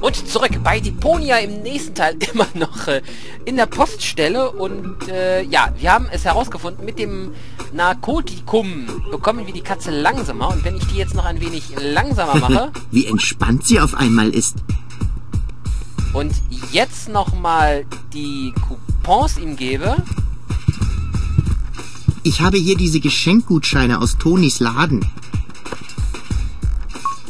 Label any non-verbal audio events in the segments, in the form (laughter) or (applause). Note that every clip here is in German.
Und zurück bei Deponia im nächsten Teil (laughs) immer noch äh, in der Poststelle und äh, ja, wir haben es herausgefunden, mit dem Narkotikum bekommen wir die Katze langsamer und wenn ich die jetzt noch ein wenig langsamer (laughs) mache Wie entspannt sie auf einmal ist. und jetzt nochmal die Coupons ihm gebe, Ich habe hier diese Geschenkgutscheine aus Tonis Laden.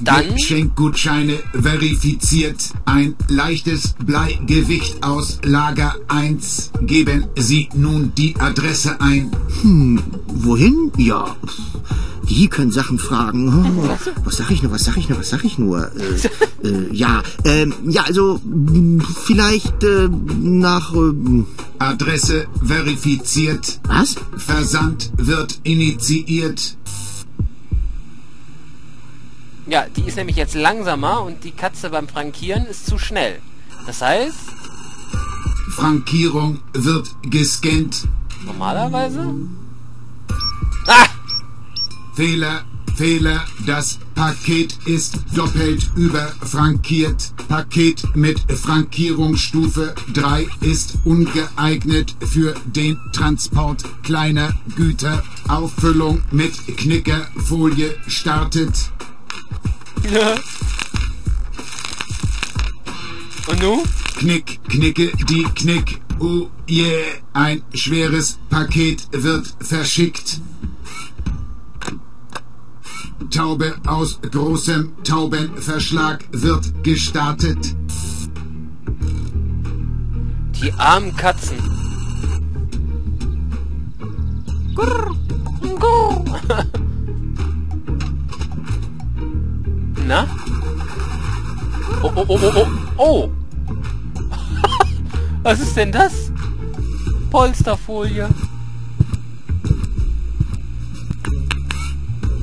Dann Geschenkgutscheine verifiziert. Ein leichtes Bleigewicht aus Lager 1. Geben Sie nun die Adresse ein. Wohin? Ja, die können Sachen fragen. Oh, was sag ich nur, was sag ich nur, was sag ich nur? Äh, äh, ja, ähm, ja, also vielleicht äh, nach... Äh, Adresse verifiziert. was? Versand wird initiiert. Ja, die ist nämlich jetzt langsamer und die Katze beim Frankieren ist zu schnell. Das heißt, Frankierung wird gescannt. normalerweise... Ah! Fehler, Fehler. Das Paket ist doppelt überfrankiert. Paket mit Frankierungsstufe 3 ist ungeeignet für den Transport kleiner Güter. Auffüllung mit Knickerfolie startet. Und nu? Knick, knicke, die Knick. Oh yeah. Ein schweres Paket wird verschickt. Taube aus großem Taubenverschlag wird gestartet. Die armen Katzen. Grrr, grrr. (laughs) Na? Oh, oh, oh, oh, oh. Oh! (laughs) Was ist denn das? Polsterfolie.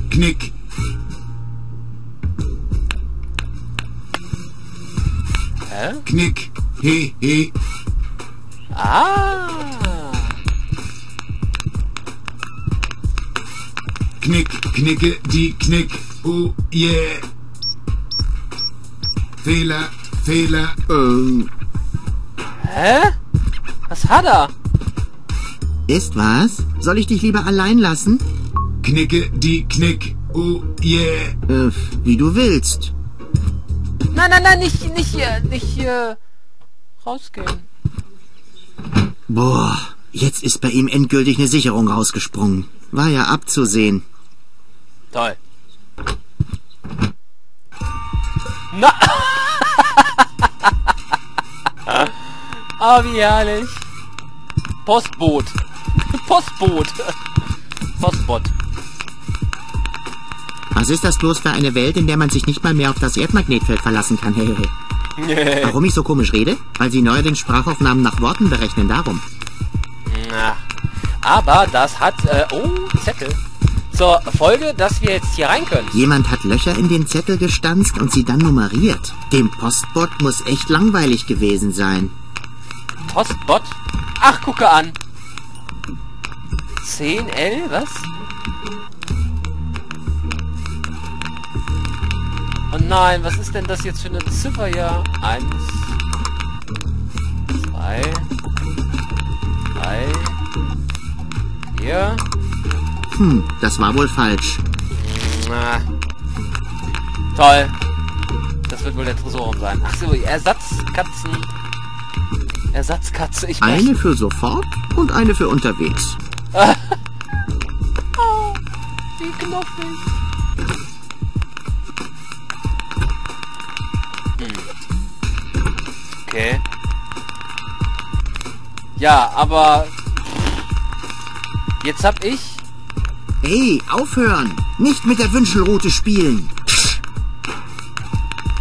Knick, Hä? Knick, he, he. Ah! Knick, knicke, die Knick. Oh yeah. Fehler, Fehler. Ähm, Hä? Was hat er? ist was? Soll ich dich lieber allein lassen? Knicke, die Knick. Oh yeah. Äh, wie du willst. Nein, nein, nein, nicht, nicht hier, nicht hier rausgehen. Boah, jetzt ist bei ihm endgültig eine Sicherung rausgesprungen. War ja abzusehen. Toll. Na! Ah, wie herrlich. Postboot. (laughs) Postboot. Postbot. Was ist das bloß für eine Welt, in der man sich nicht mal mehr auf das Erdmagnetfeld verlassen kann? (laughs) Warum ich so komisch rede? Weil sie neuerdings Sprachaufnahmen nach Worten berechnen, darum. Na. Aber das hat, äh, oh, Zettel. Zur Folge, dass wir jetzt hier rein können. Jemand hat Löcher in den Zettel gestanzt und sie dann nummeriert. Dem Postbot muss echt langweilig gewesen sein. Postbot. Ach, gucke an. 10L, was? Oh nein, was ist denn das jetzt für eine Ziffer hier? Eins, zwei, drei, vier. Hm, das war wohl falsch. Na. Toll. Das wird wohl der Tresorraum sein. Ach so, Ersatzkatzen. Ersatzkatze, ich Eine für sofort und eine für unterwegs. Oh, (laughs) wie knuffig. Hm. Okay. Ja, aber jetzt hab ich Hey, aufhören! Nicht mit der Wünschelrute spielen!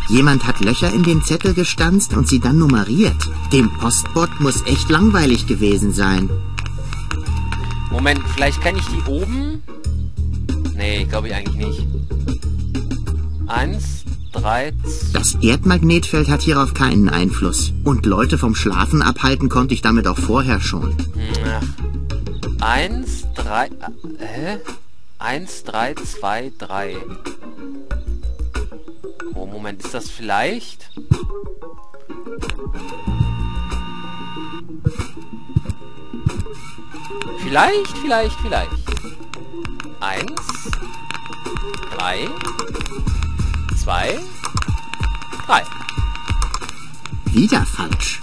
Jemand hat Löcher in den Zettel gestanzt und sie dann nummeriert. Dem Postbot muss echt langweilig gewesen sein. Moment, vielleicht kann ich die oben? Nee, glaube ich eigentlich nicht. Eins, drei, Das Erdmagnetfeld hat hierauf keinen Einfluss. Und Leute vom Schlafen abhalten konnte ich damit auch vorher schon. Ach. Eins, drei. äh, Hä? Eins, drei, zwei, drei. Moment, ist das vielleicht... Vielleicht, vielleicht, vielleicht. Eins, drei, zwei, drei. Wieder falsch.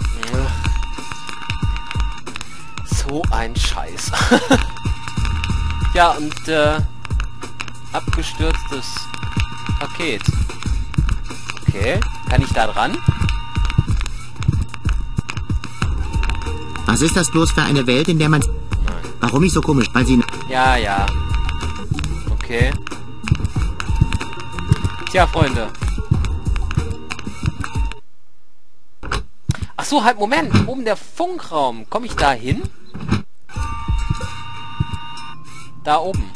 So ein Scheiß. (laughs) ja, und äh, abgestürztes Paket. Okay, kann ich da dran? Was ist das bloß für eine Welt, in der man... Warum ich so komisch? Weil sie... Ja, ja. Okay. Tja, Freunde. Ach so, halt, Moment. Oben der Funkraum. Komme ich da hin? Da oben.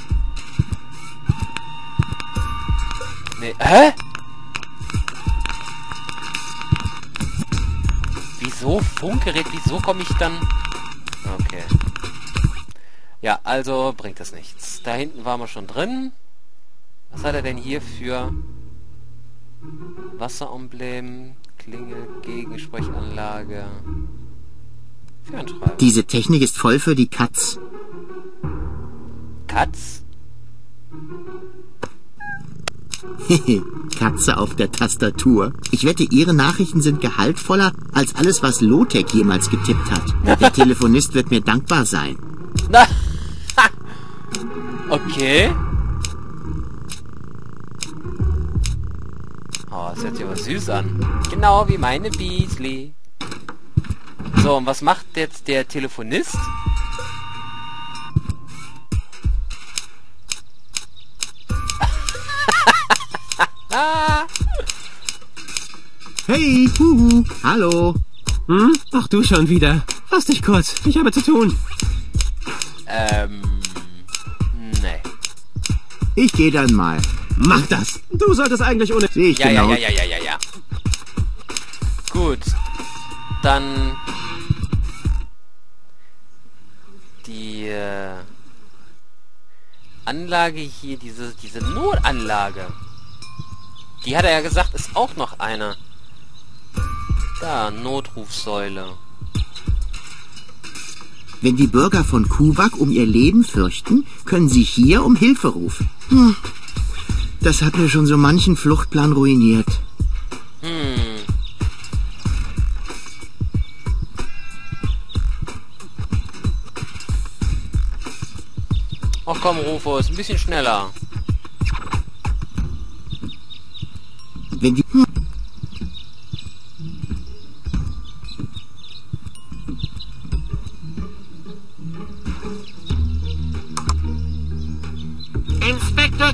Nee. Hä? Wieso Funkgerät? Wieso komme ich dann... Okay. Ja, also bringt das nichts. Da hinten waren wir schon drin. Was hat er denn hier für Wasseremblem, Klingel, Gegensprechanlage, Fernschreiber? Diese Technik ist voll für die Katz. Katz? (laughs) Katze auf der Tastatur. Ich wette, Ihre Nachrichten sind gehaltvoller als alles, was Lotec jemals getippt hat. Der Telefonist wird mir dankbar sein. Na, okay. Oh, das hört sich aber süß an. Genau wie meine Beasley. So, und was macht jetzt der Telefonist? Hey, huhu, hallo. Hm? Ach du schon wieder. Fass dich kurz. Ich habe zu tun. Ähm, nee. Ich gehe dann mal. Mach das. Du solltest eigentlich ohne... Sehe ich Ja, genau. ja, ja, ja, ja, ja, ja. Gut. Dann die äh, Anlage hier, diese, diese Notanlage. Die hat er ja gesagt, ist auch noch eine. Da, Notrufsäule. Wenn die Bürger von Kuwak um ihr Leben fürchten, können sie hier um Hilfe rufen. Hm. Das hat mir schon so manchen Fluchtplan ruiniert. Hm. Ach komm, Rufus, ein bisschen schneller. Wenn die... Hm.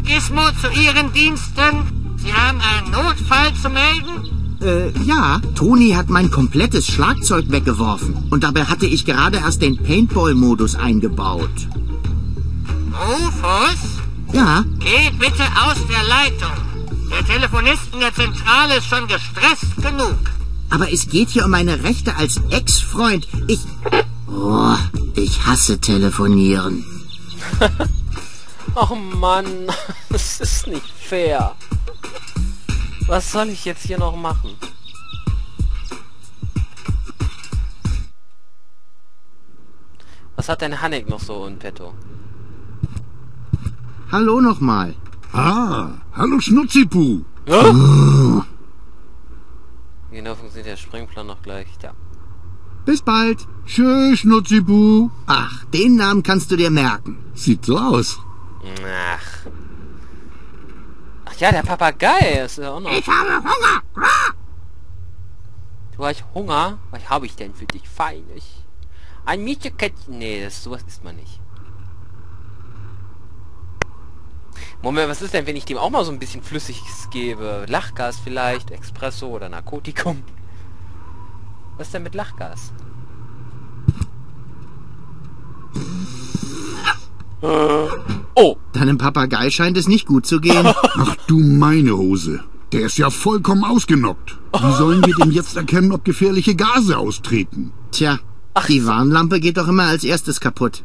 Gizmo zu Ihren Diensten. Sie haben einen Notfall zu melden? Äh, ja, Toni hat mein komplettes Schlagzeug weggeworfen. Und dabei hatte ich gerade erst den Paintball-Modus eingebaut. Rufus, Ja, geht bitte aus der Leitung. Der Telefonist in der Zentrale ist schon gestresst genug. aber es geht hier um meine Rechte als Ex-Freund. Ich... Oh, ich hasse telefonieren. (laughs) Ach Mann, (laughs) das ist nicht fair. Was soll ich jetzt hier noch machen? Was hat denn Hannek noch so in petto? Hallo nochmal. Ah, hallo Schnutzipu. Genau funktioniert der Springplan noch gleich. Ja. Bis bald. Tschö, Schnutzipu. Ach, den Namen kannst du dir merken. Sieht so aus. Ach. Ach ja, der Papagei ist ja auch noch. Ich habe Hunger. Du hast Hunger? Was habe ich denn für dich Feines? Ein Mietjekätzchen? Nee, das, sowas isst man nicht. Moment, was ist denn, wenn ich dem auch mal so ein bisschen Flüssiges gebe? Lachgas vielleicht, Espresso oder Narkotikum? Was ist denn mit Lachgas? (laughs) Deinem Papagei scheint es nicht gut zu gehen. (laughs) Ach du meine Hose. Der ist ja vollkommen ausgenockt. Wie sollen wir denn jetzt erkennen, ob gefährliche Gase austreten? Tja, die Warnlampe geht doch immer als erstes kaputt.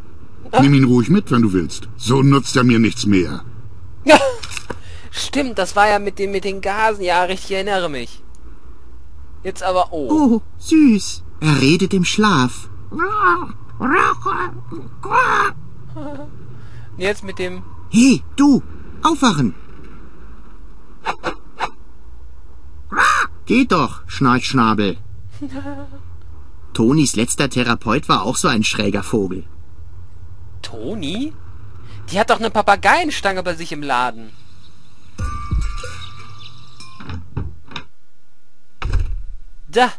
Nimm ihn ruhig mit, wenn du willst. So nutzt er mir nichts mehr. (laughs) Stimmt, das war ja mit den, mit den Gasen. Ja, richtig, ich erinnere mich. Jetzt aber, oh. Oh, süß. Er redet im Schlaf. (laughs) Jetzt mit dem... Hey, du, aufwachen. Geht doch, Schnarchschnabel. (laughs) Tonis letzter Therapeut war auch so ein schräger Vogel. Toni? Die hat doch eine Papageienstange bei sich im Laden. Da.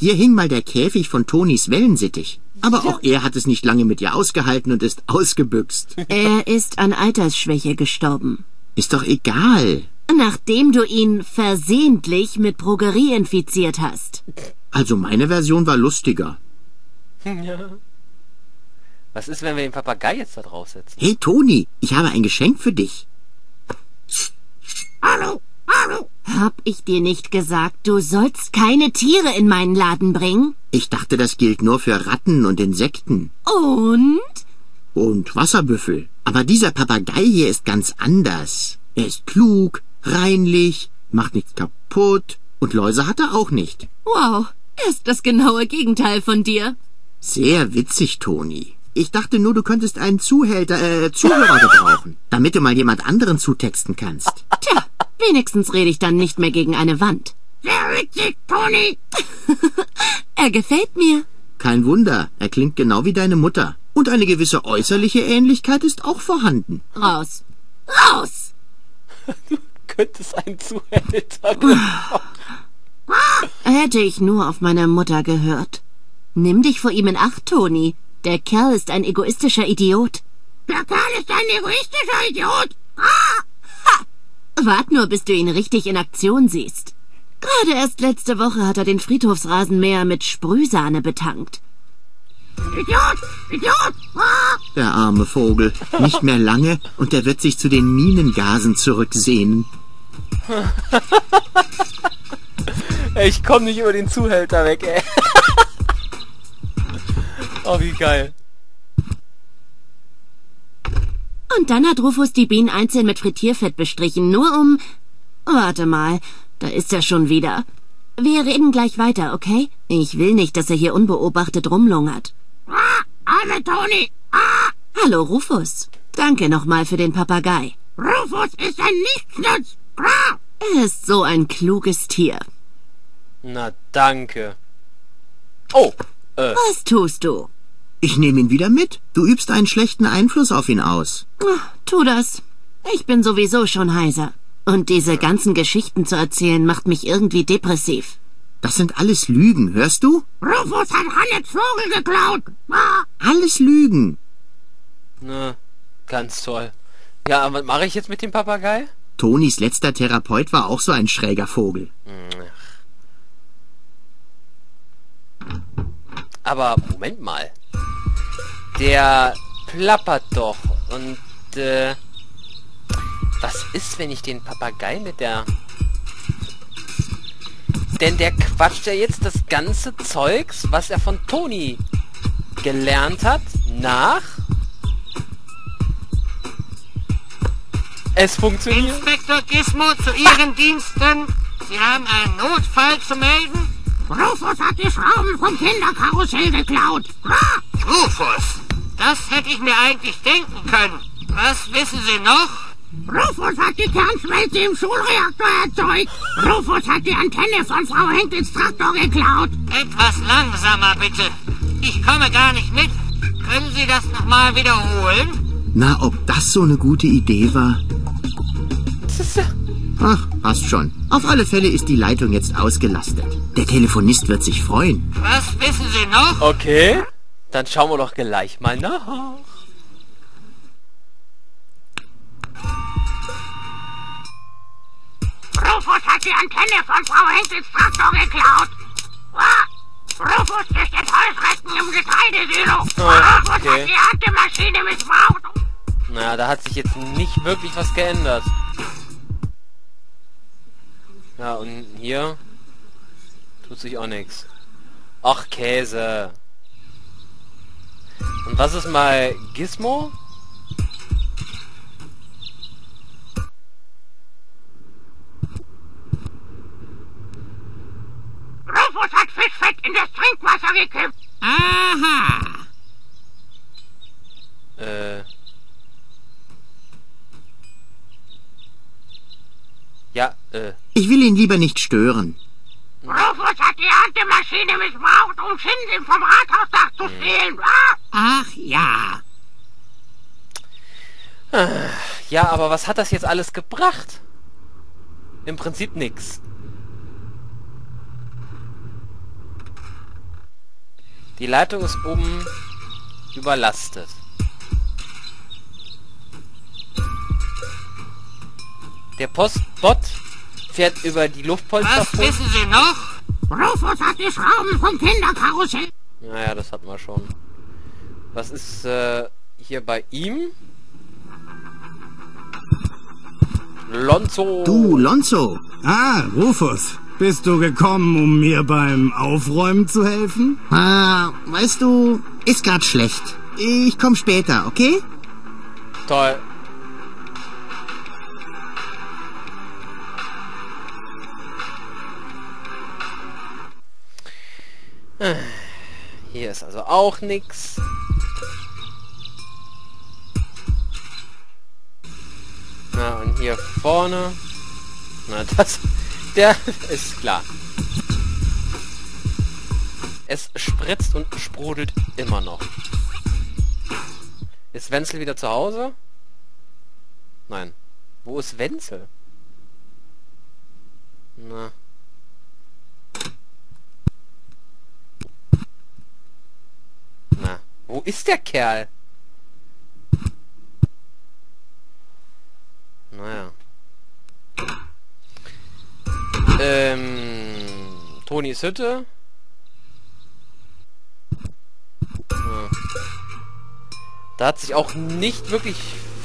Hier hing mal der Käfig von Tonis Wellensittich. Aber auch er hat es nicht lange mit ihr ausgehalten und ist ausgebüxt. (laughs) Er ist an Altersschwäche gestorben. Ist doch egal. Nachdem du ihn versehentlich mit Drogerie infiziert hast. Also meine Version war lustiger. Ja. Was ist, wenn wir den Papagei jetzt da draufsetzen? Hey Toni, ich habe ein Geschenk für dich. Hallo. Hab ich dir nicht gesagt, du sollst keine Tiere in meinen Laden bringen? Ich dachte, das gilt nur für Ratten und Insekten. Und? Und Wasserbüffel. Aber dieser Papagei hier ist ganz anders. Er ist klug, reinlich, macht nichts kaputt und Läuse hat er auch nicht. Wow, er ist das genaue Gegenteil von dir. Sehr witzig, Toni. Ich dachte nur, du könntest einen Zuhälter, äh, Zuhörer gebrauchen, damit du mal jemand anderen zutexten kannst. Tja, wenigstens rede ich dann nicht mehr gegen eine Wand. Sehr witzig, Toni. Er gefällt mir. Kein Wunder, er klingt genau wie deine Mutter. Und eine gewisse äußerliche Ähnlichkeit ist auch vorhanden. Raus. Raus! Könntest ein Zuhälter. Hätte ich nur auf meine Mutter gehört. Nimm dich vor ihm in Acht, Toni. Der Kerl ist ein egoistischer Idiot. Der Kerl ist ein egoistischer Idiot. Wart nur, bis du ihn richtig in Aktion siehst. Gerade erst letzte Woche hat er den Friedhofsrasenmäher mit Sprühsahne betankt. Idiot, Idiot. Ah. Der arme Vogel. Nicht mehr lange und er wird sich zu den Minengasen zurücksehnen. (laughs) Ich komm nicht über den Zuhälter weg, ey. (laughs) oh, wie geil. Und dann hat Rufus die Bienen einzeln mit Frittierfett bestrichen, nur um... Warte mal, da ist er schon wieder. Wir reden gleich weiter, okay? Ich will nicht, dass er hier unbeobachtet rumlungert. Ah, arme Toni. Ah, Hallo, Rufus. Danke nochmal für den Papagei. Rufus ist ein Nichtsnutz. Ah. Er ist so ein kluges Tier. Na, danke. Oh, äh, Was tust du? Ich nehme ihn wieder mit. Du übst einen schlechten Einfluss auf ihn aus. Ach, Tu das. Ich bin sowieso schon heiser. Und diese ganzen Geschichten zu erzählen macht mich irgendwie depressiv. Das sind alles Lügen, hörst du? Rufus hat Hannets Vogel geklaut. Ah. Alles Lügen. na, ganz toll. Ja, und was mache ich jetzt mit dem Papagei? Tonis letzter Therapeut war auch so ein schräger Vogel. Aber Moment mal. Der plappert doch. Und äh, was ist, wenn ich den Papagei mit der... Denn der quatscht ja jetzt das ganze Zeugs, was er von Toni gelernt hat, nach. Es funktioniert. Inspektor Gizmo zu Ihren Diensten. Sie haben einen Notfall zu melden? Rufus hat die Schrauben vom Kinderkarussell geklaut. Ah. Rufus? Das hätte ich mir eigentlich denken können. Was wissen Sie noch? Rufus hat die Kernschmelze im Schulreaktor erzeugt. Rufus hat die Antenne von Frau Henkels Traktor geklaut. Etwas langsamer, bitte. Ich komme gar nicht mit. Können Sie das nochmal wiederholen? Na, ob das so eine gute Idee war? Ach, passt schon. Auf alle Fälle ist die Leitung jetzt ausgelastet. Der Telefonist wird sich freuen. Was wissen Sie noch? Okay. Dann schauen wir doch gleich mal nach. Rufus hat die Antenne von Frau Henkels Traktor geklaut. Rufus ist jetzt Holzresten im Getreidesilo. Ah, Rufus okay. hat die alte Maschine missbraucht. Naja, da hat sich jetzt nicht wirklich was geändert. Ja, und hier tut sich auch nichts. Ach, Käse. Und was ist mal Gizmo? Rufus hat Fischfett in das Trinkwasser gekippt. Aha. Äh. Ja, äh. Ich will ihn lieber nicht stören. Rufus hat die Erntemaschine missbraucht, um Schindeln vom Rathausdach zu stehlen. Ah! Ach ja. Ja, aber was hat das jetzt alles gebracht? Im Prinzip nix. Die Leitung ist oben überlastet. Der Postbot fährt über die Was Luftpolster. wissen Sie noch? Rufus hat die Schrauben vom Kinderkarussell. Naja, das hatten wir schon. Was ist äh, hier bei ihm? Lonzo. Du, Lonzo. Ah, Rufus. Bist du gekommen, um mir beim Aufräumen zu helfen? Ah, weißt du, ist grad schlecht. Ich komm später, okay? Toll. Äh, Hier ist also auch nix. Und hier vorne. Na, das... Der ist klar. Es spritzt und sprudelt immer noch. Ist Wenzel wieder zu Hause? Nein. Wo ist Wenzel? Na. Na. Wo ist der Kerl? Naja. Ähm. Tonis Hütte. Ja. Da hat sich auch nicht wirklich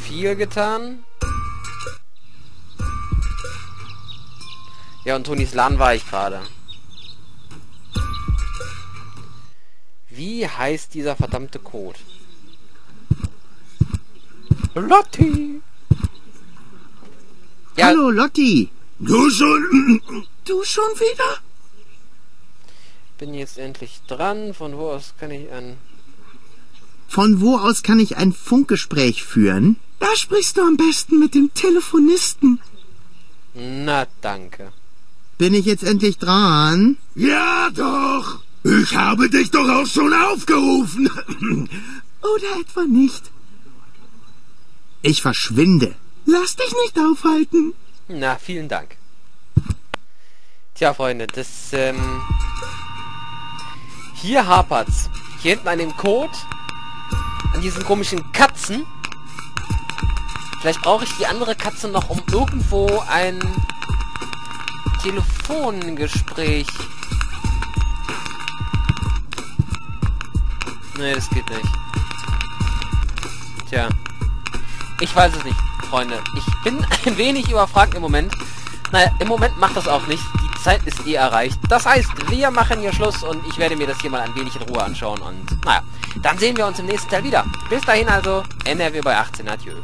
viel getan. Ja, und Tonis LAN war ich gerade. Wie heißt dieser verdammte Code? Lotti! Ja, Hallo, Lotti. Du schon? Du schon wieder? Bin jetzt endlich dran. Von wo aus kann ich ein... Von wo aus kann ich ein Funkgespräch führen? Da sprichst du am besten mit dem Telefonisten. Na, danke. Bin ich jetzt endlich dran? Ja, doch. Ich habe dich doch auch schon aufgerufen. (clears throat) Oder etwa nicht. Ich verschwinde. Lass dich nicht aufhalten. Na, vielen Dank. Tja, Freunde, das, ähm... Hier hapert's. Hier hinten an dem Code. An diesen komischen Katzen. Vielleicht brauche ich die andere Katze noch, um irgendwo ein Telefongespräch... Nee, das geht nicht. Tja. Ich weiß es nicht, Freunde. Ich bin (laughs) ein wenig überfragt im Moment. Naja, im Moment macht das auch nicht. Zeit ist eh erreicht. Das heißt, wir machen hier Schluss und ich werde mir das hier mal ein wenig in Ruhe anschauen. Und naja, dann sehen wir uns im nächsten Teil wieder. Bis dahin also, NRW bei 18. Adieu.